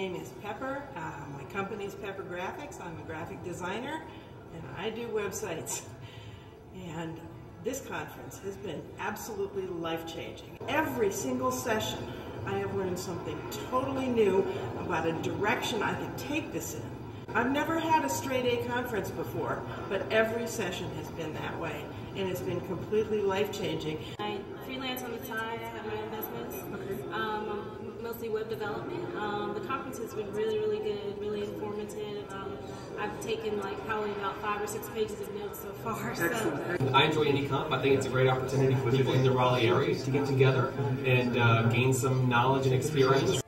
name is Pepper. Uh, my company's Pepper Graphics. I'm a graphic designer and I do websites. And this conference has been absolutely life-changing. Every single session, I have learned something totally new about a direction I can take this in. I've never had a straight A conference before, but every session has been that way, and it's been completely life-changing. I freelance on the side, I have my investments, um, mostly web development. Um, has been really, really good, really informative. Um, I've taken like probably about five or six pages of notes so far. So. I enjoy IndieConf. I think it's a great opportunity for people in the Raleigh area to get together and uh, gain some knowledge and experience